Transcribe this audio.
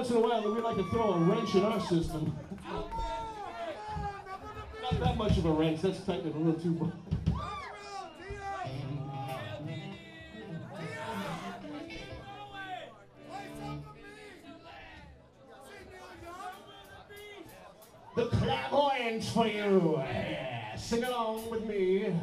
once in a while we like to throw a wrench in our system. Not that much of a wrench. That's tightening a little too much. The clairvoyance for you. Sing along with me.